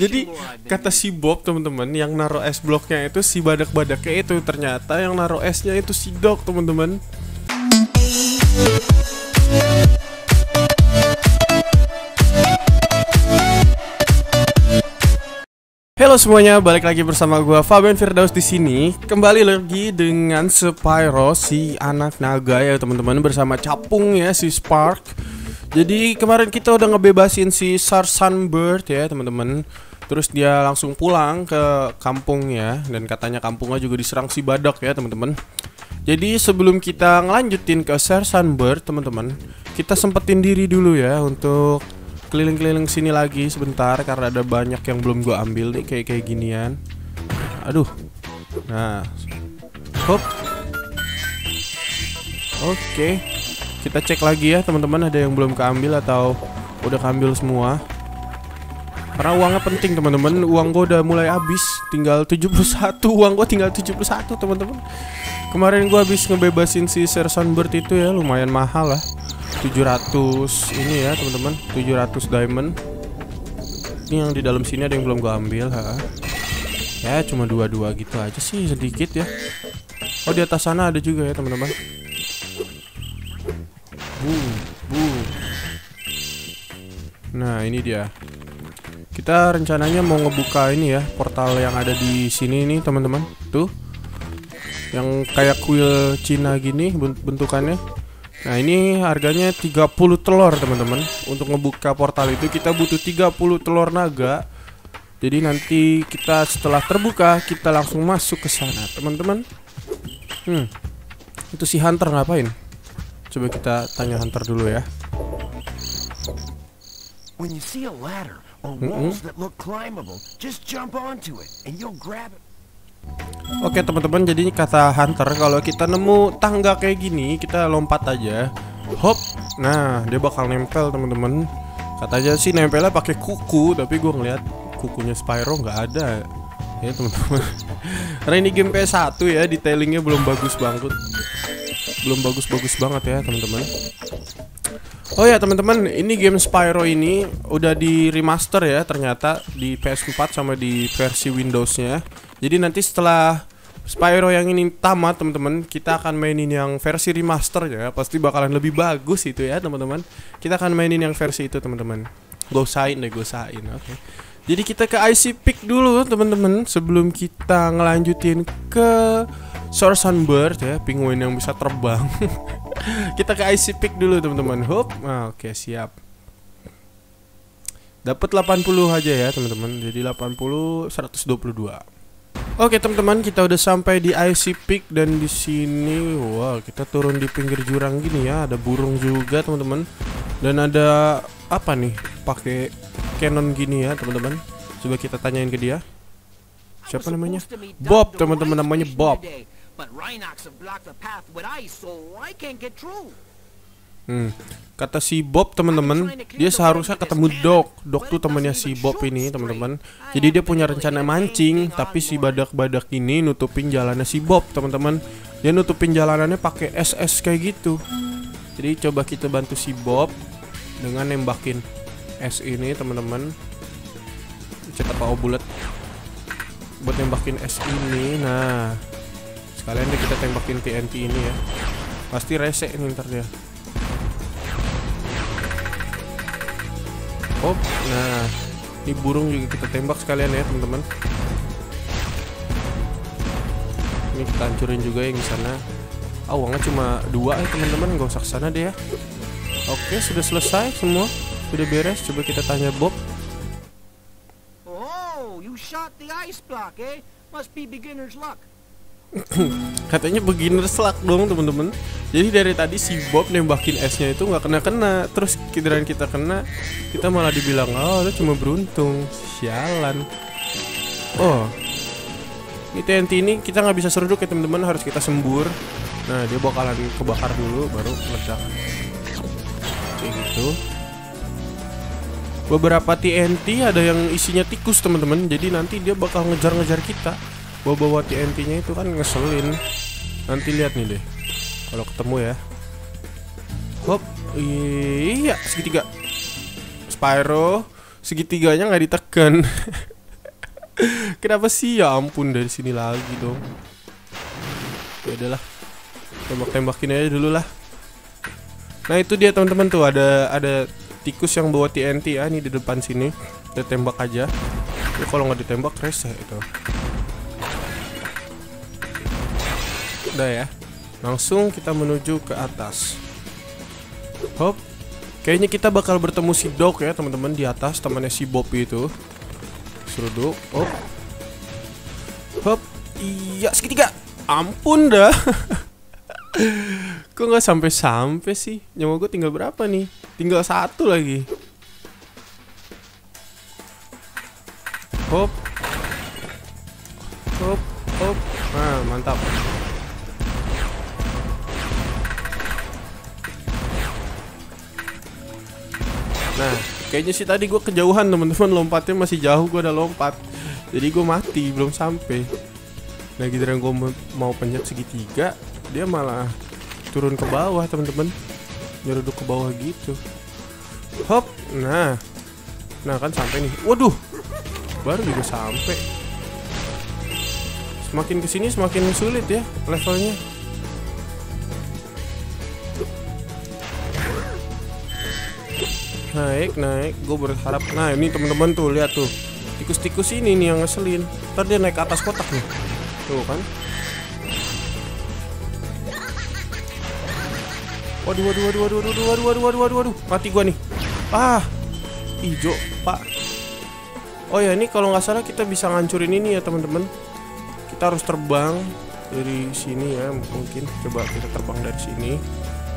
Jadi kata si Bob teman-teman yang naruh es bloknya itu si badak-badaknya itu ternyata yang naruh esnya itu si Dog teman-teman. Halo semuanya, balik lagi bersama gua Fabian Firdaus di sini. Kembali lagi dengan Spyro si anak naga ya teman-teman bersama capung ya si Spark. Jadi kemarin kita udah ngebebasin si Sar Sunbird ya teman-teman. Terus dia langsung pulang ke kampungnya dan katanya kampungnya juga diserang si badak ya teman-teman. Jadi sebelum kita ngelanjutin ke Sar Sunbird teman-teman, kita sempetin diri dulu ya untuk keliling-keliling sini lagi sebentar karena ada banyak yang belum gua ambil nih kayak kayak ginian. Aduh. Nah. Hop. Oke. Kita cek lagi ya teman-teman ada yang belum keambil atau udah keambil semua. Karena uangnya penting teman-teman. Uang gua udah mulai habis, tinggal 71. Uang gua tinggal 71 teman-teman. Kemarin gua habis ngebebasin si Sir Sunbird itu ya lumayan mahal lah. 700 ini ya teman-teman 700 diamond ini yang di dalam sini ada yang belum gua ambil ha. ya cuma dua-dua gitu aja sih sedikit ya oh di atas sana ada juga ya teman-teman bu bu. Nah ini dia. Kita rencananya mau ngebuka ini ya portal yang ada di sini nih teman-teman. Tuh. Yang kayak kuil Cina gini bentukannya. Nah ini harganya 30 telur teman-teman. Untuk ngebuka portal itu kita butuh 30 telur naga. Jadi nanti kita setelah terbuka kita langsung masuk ke sana teman-teman. Hmm. Itu si Hunter ngapain? Coba kita tanya Hunter dulu ya. When you see a ladder or walls that look climbable, just jump onto it and you'll grab it. Oke teman-teman jadi kata Hunter kalau kita nemu tangga kayak gini kita lompat aja. Hop. Nah dia bakal nempel teman-teman. Katanya sih nempelnya pakai kuku tapi gue ngeliat kukunya Spyro nggak ada. Ya teman-teman. Karena ini game PS1 ya detailingnya belum bagus banget Belum bagus-bagus banget ya teman-teman Oh ya teman-teman, ini game Spyro ini udah di remaster ya ternyata di PS4 sama di versi Windowsnya. Jadi nanti setelah Spyro yang ini tamat teman-teman, kita akan mainin yang versi remaster ya. Pasti bakalan lebih bagus itu ya teman-teman. Kita akan mainin yang versi itu teman-teman. Gosain deh, gosain. Oke. Okay. Jadi kita ke IC Pick dulu teman-teman sebelum kita ngelanjutin ke Source Sunbird ya, penguin yang bisa terbang. kita ke IC Pick dulu teman-teman. Hop. Nah, oke, okay, siap. Dapat 80 aja ya, teman-teman. Jadi 80 122. Oke teman-teman kita udah sampai di IC Peak dan di sini wow kita turun di pinggir jurang gini ya ada burung juga teman-teman dan ada apa nih pakai cannon gini ya teman-teman coba kita tanyain ke dia siapa namanya Bob teman-teman namanya Bob Hmm. Kata si Bob teman-teman, dia seharusnya ketemu Dok. Dok tuh temannya si Bob ini teman-teman. Jadi dia punya rencana mancing, tapi si badak-badak ini nutupin jalannya si Bob teman-teman. Dia nutupin jalanannya pakai SS kayak gitu. Jadi coba kita bantu si Bob dengan nembakin S ini teman-teman. Cetak apa bulat buat nembakin S ini. Nah, sekalian deh kita tembakin TNT ini ya. Pasti rese ini ntar dia. Oh, nah ini burung juga kita tembak sekalian ya teman-teman. Ini kita hancurin juga yang di sana. Ah, uangnya cuma dua ya teman-teman, nggak usah ke sana deh ya. Oke, sudah selesai semua, sudah beres. Coba kita tanya Bob. Oh, you shot the ice block, eh? Must be beginner's luck. Katanya beginner luck dong teman-teman. Jadi dari tadi si Bob nembakin esnya itu nggak kena-kena. Terus kira kita kena, kita malah dibilang oh lu cuma beruntung. Sialan. Oh, ini TNT ini kita nggak bisa seruduk ya teman-teman harus kita sembur. Nah dia bakalan kebakar dulu baru meledak. Kayak gitu. Beberapa TNT ada yang isinya tikus teman-teman. Jadi nanti dia bakal ngejar-ngejar kita bawa-bawa TNT-nya itu kan ngeselin. Nanti lihat nih deh. Kalau ketemu ya. Hop. Iya, segitiga. Spyro Segitiganya nggak ditekan. Kenapa sih ya ampun dari sini lagi dong. Ya udahlah. Tembak-tembakin aja dulu lah. Nah, itu dia teman-teman tuh ada ada tikus yang bawa TNT ya nih di depan sini. Kita tembak aja. Ya, kalau nggak ditembak rese itu. Udah ya. Langsung kita menuju ke atas. Hop. Kayaknya kita bakal bertemu si Doc ya teman-teman di atas temannya si Bob itu. Seruduk. Hop. Hop. Iya segitiga. Ampun dah. Kok nggak sampai-sampai sih? Nyawa gue tinggal berapa nih? Tinggal satu lagi. Hop. Hop, hop. Nah, mantap. Nah, kayaknya sih tadi gue kejauhan teman-teman lompatnya masih jauh gue udah lompat. Jadi gue mati belum sampai. Nah, giliran gue mau pencet segitiga, dia malah turun ke bawah teman-teman. Nyeruduk ke bawah gitu. Hop, nah, nah kan sampai nih. Waduh, baru juga sampai. Semakin ke sini semakin sulit ya levelnya. Naik naik. Gue berharap nah ini teman-teman tuh lihat tuh. Tikus-tikus ini nih yang ngeselin. Ntar dia naik ke atas kotak nih. Tuh kan. Waduh waduh waduh waduh waduh waduh waduh waduh waduh waduh. Mati gua nih. Ah hijau pak. Oh ya ini kalau nggak salah kita bisa ngancurin ini ya teman-teman. Kita harus terbang dari sini ya mungkin. Coba kita terbang dari sini.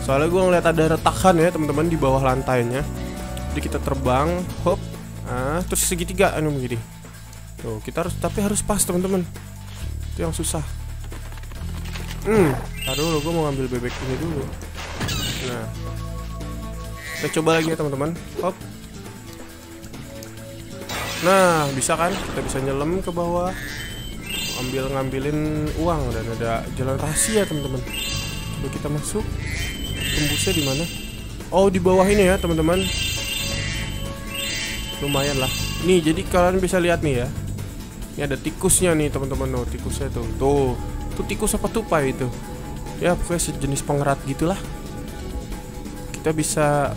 Soalnya gue ngeliat ada retakan ya teman-teman di bawah lantainya jadi kita terbang hop ah terus segitiga anu begini. Tuh kita harus tapi harus pas teman-teman. Itu yang susah. Hmm taruh dulu gue mau ngambil bebek ini dulu. Nah. Kita coba lagi ya teman-teman. Hop. Nah bisa kan? Kita bisa nyelam ke bawah. Ambil ngambilin uang dan ada jalan rahasia teman-teman. Coba kita masuk. Tembusnya di mana? Oh di bawah ini ya teman-teman lumayan lah. Nih jadi kalian bisa lihat nih ya. Ini ada tikusnya nih teman-teman. No tikusnya tuh. Tuh. Tuh tikus apa tupai itu? Ya pokoknya sejenis pengerat gitulah. Kita bisa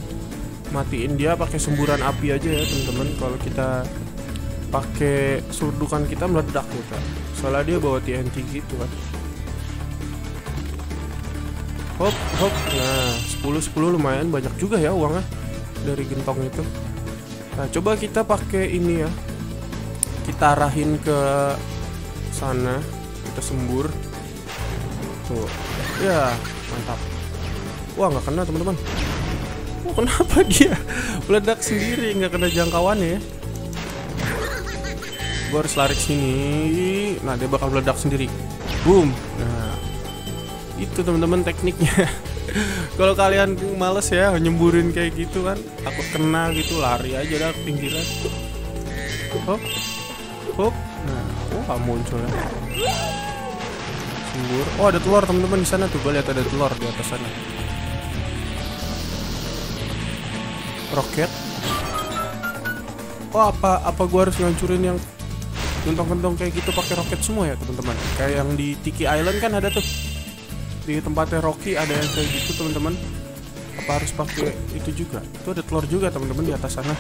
matiin dia pakai semburan api aja ya teman-teman. Kalau kita pakai surdukan kita meledak gitu soalnya dia bawa TNT gitu kan hop hop. Nah 10 10 lumayan. Banyak juga ya uangnya dari gentong itu Nah, coba kita pakai ini ya. Kita arahin ke sana. Kita sembur. Tuh. Ya, mantap. Wah, nggak kena, teman-teman. Oh, kenapa dia meledak sendiri nggak kena jangkauannya ya? Gue harus lari sini. Nah, dia bakal meledak sendiri. Boom. Nah, itu teman-teman tekniknya. kalau kalian males ya nyemburin kayak gitu kan takut kena gitu lari aja dah pinggiran hop hop. Nah wah muncul ya. Sembur. Oh ada telur teman-teman di sana tuh. Gue lihat ada telur di atas sana. Roket. Oh apa apa gue harus ngancurin yang gentong-gentong kayak gitu pakai roket semua ya teman-teman? Kayak yang di Tiki Island kan ada tuh di tempatnya Rocky ada yang kayak gitu teman-teman. Apa harus pakai itu juga? Itu ada telur juga teman-teman di atas sana.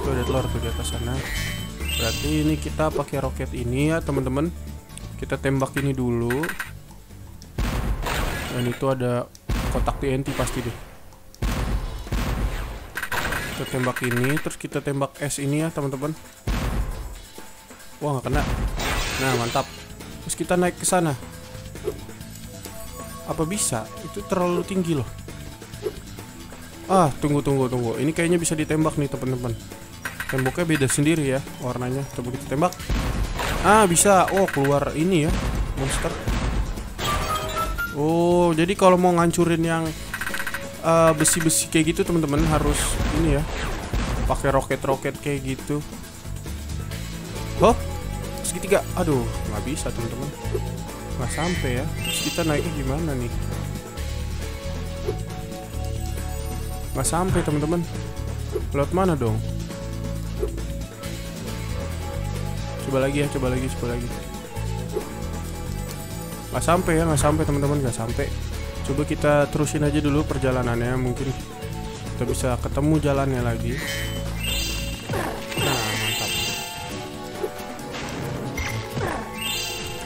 Itu ada telur tuh di atas sana. Berarti ini kita pakai roket ini ya teman-teman. Kita tembak ini dulu. Dan itu ada kotak TNT pasti deh. Kita tembak ini terus kita tembak es ini ya teman-teman. Wah nggak kena. Nah mantap. Terus kita naik ke sana apa bisa? Itu terlalu tinggi loh. Ah, tunggu tunggu tunggu. Ini kayaknya bisa ditembak nih teman-teman. Temboknya beda sendiri ya warnanya. Coba kita tembak. Ah, bisa. Oh, keluar ini ya. Monster. Oh, jadi kalau mau ngancurin yang ah, besi-besi uh, kayak gitu teman-teman harus ini ya. Pakai roket-roket kayak gitu. Hop. Segitiga. Aduh, nggak bisa teman-teman nggak sampai ya terus kita naiknya gimana nih nggak sampai teman-teman lewat mana dong Coba lagi ya, coba lagi, coba lagi. Gak sampai ya, nggak sampai teman-teman, nggak sampai. Coba kita terusin aja dulu perjalanannya, mungkin kita bisa ketemu jalannya lagi.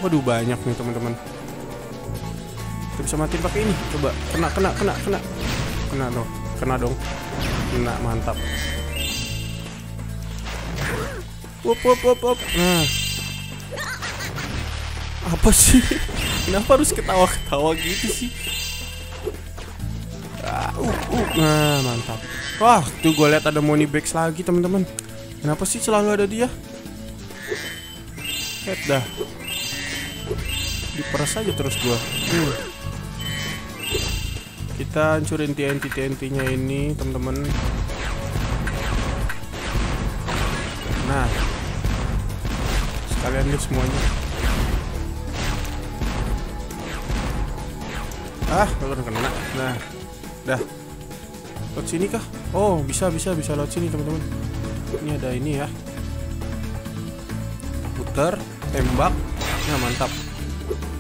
Waduh banyak nih teman-teman. Kita bisa mati pakai ini. Coba kena, kena, kena, kena, kena dong, kena dong, kena mantap. Wop, wop, wop, wop. Nah, apa sih? Kenapa harus ketawa-ketawa gitu sih? Ah, uh, uh. Nah, mantap. Wah, tuh gue lihat ada money bags lagi, teman-teman. Kenapa sih selalu ada dia? Head dah. Diperas aja terus gua. Hmm. Kita hancurin TNT TNT-nya ini, teman-teman. Nah. Sekalian deh semuanya. Ah, belum kena. Nah, dah. Lewat sini kah? Oh, bisa, bisa, bisa lewat sini, teman-teman. Ini ada ini ya. Putar, tembak. Nah, mantap.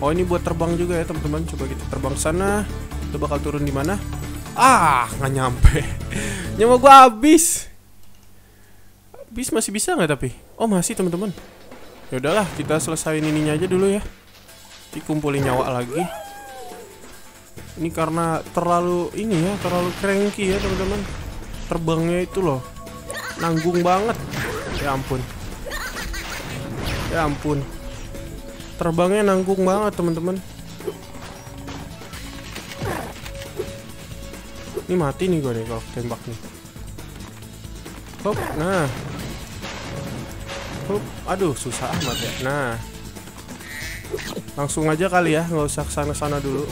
Oh, ini buat terbang juga ya, teman-teman. Coba kita terbang sana. Kita bakal turun di mana? Ah, nggak nyampe. Nyawa gua habis. Habis masih bisa nggak tapi? Oh, masih, teman-teman. Ya udahlah, kita selesaiin ininya aja dulu ya. Dikumpulin nyawa lagi. Ini karena terlalu ini ya, terlalu cranky ya teman-teman. Terbangnya itu loh, nanggung banget. Ya ampun. Ya ampun. Terbangnya nanggung banget teman-teman. Ini mati nih gue nih kalau tembak nih. Hop, nah. Hop, aduh susah amat ya. Nah. Langsung aja kali ya, nggak usah ke sana-sana dulu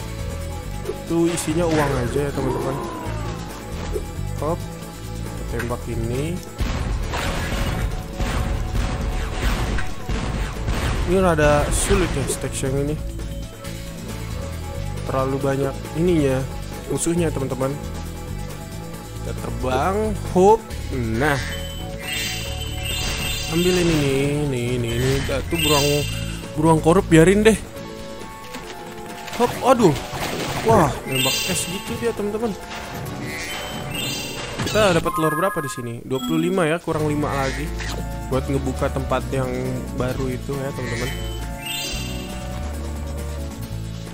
itu isinya uang aja ya teman-teman hop tembak ini ini rada sulit ya stage yang ini. Terlalu banyak ininya musuhnya teman-teman. Kita terbang hop nah. Ambil ini nih nih nih ini tuh beruang beruang korup biarin deh. Hop aduh. Wah, nembak es gitu dia teman-teman. Kita dapat telur berapa di sini? 25 ya, kurang 5 lagi buat ngebuka tempat yang baru itu ya, teman-teman.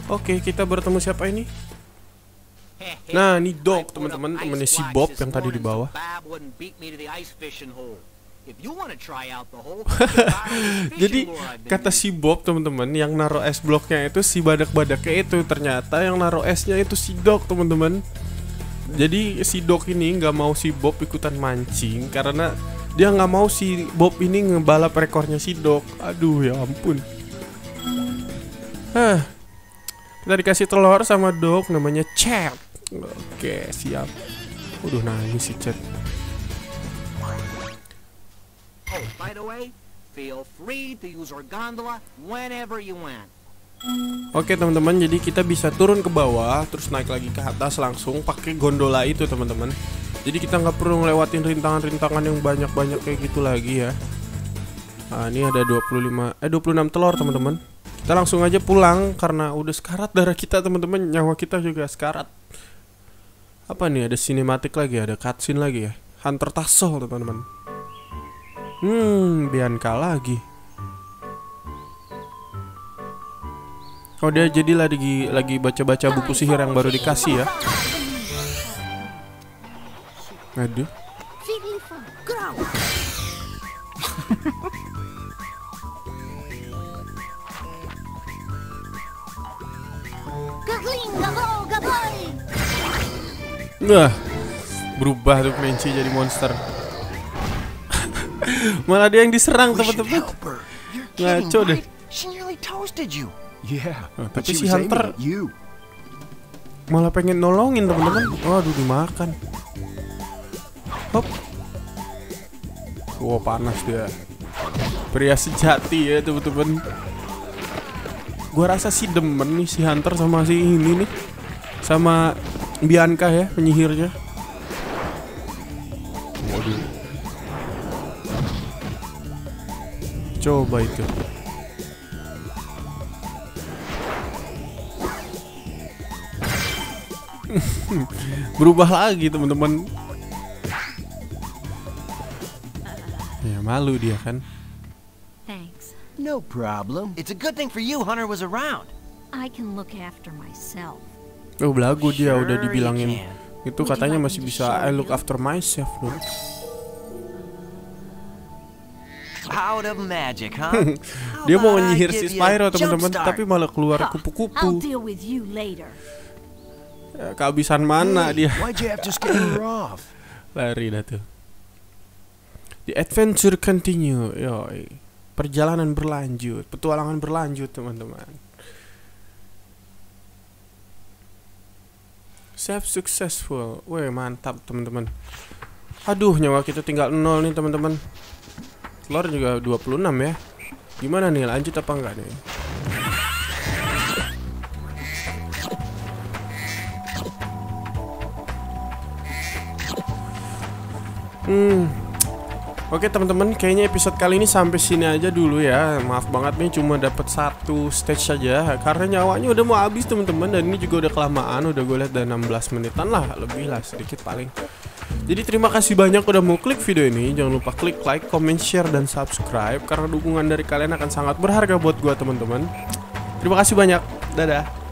Oke, kita bertemu siapa ini? Nah, ini Dog, teman-teman, temannya si Bob yang tadi di bawah. Jadi kata si Bob teman-teman yang naruh es bloknya itu si badak-badaknya itu ternyata yang naruh esnya itu si Dog teman-teman. Jadi si Dog ini nggak mau si Bob ikutan mancing karena dia nggak mau si Bob ini ngebalap rekornya si Dog. Aduh ya ampun. Hah. Kita dikasih telur sama Dog namanya Chat. Oke siap. Udah nangis si Chat. Oh, by the way, feel free to use our gondola whenever you want. Oke teman-teman, jadi kita bisa turun ke bawah, terus naik lagi ke atas langsung pakai gondola itu teman-teman. Jadi kita nggak perlu ngelewatin rintangan-rintangan yang banyak-banyak kayak gitu lagi ya. Nah, ini ada 25 eh 26 telur teman-teman. Kita langsung aja pulang karena udah sekarat darah kita teman-teman, nyawa kita juga sekarat. Apa nih ada sinematik lagi, ada cutscene lagi ya. Hunter Tassel teman-teman. Hmm, Bianca lagi. Oh dia jadi lagi lagi baca-baca buku sihir yang baru dikasih ya. Aduh. Wah, berubah tuh kelinci jadi monster. Malah dia yang diserang teman-teman. Ngaco deh. She nearly toasted you. Yeah, Nah, tapi si Hunter malah pengen nolongin teman-teman. Waduh dimakan. Hop. Wah panas dia. Pria sejati ya teman-teman. Gua rasa si demen nih si Hunter sama si ini nih. Sama Bianca ya penyihirnya. Waduh. Coba itu. Berubah lagi teman-teman. Malu dia kan. Thanks. No problem. It's a good thing for you Hunter was around. I can look after myself. Oh belagu dia udah Sure dibilangin. you can. Itu katanya masih bisa I look after myself loh. Out of magic, huh? Dia mau nyihir si Spyro teman-teman, tapi malah keluar kupu-kupu. deal with you later. Ya, Kehabisan mana Hey, dia? Why'd you have to scare her off? Lari dah tuh. The adventure continue, yoi. Perjalanan berlanjut, petualangan berlanjut teman-teman. Save successful, weh mantap teman-teman. Aduh nyawa kita tinggal nol nih teman-teman. Telur juga 26 ya. Gimana nih lanjut apa enggak nih? Hmm. Oke teman-teman, kayaknya episode kali ini sampai sini aja dulu ya. Maaf banget nih cuma dapat satu stage saja karena nyawanya udah mau habis teman-teman dan ini juga udah kelamaan, udah gue lihat udah 16 menitan lah, lebih lah sedikit paling. Jadi terima kasih banyak udah mau klik video ini. Jangan lupa klik like, comment, share dan subscribe karena dukungan dari kalian akan sangat berharga buat gue teman-teman. Terima kasih banyak. Dadah.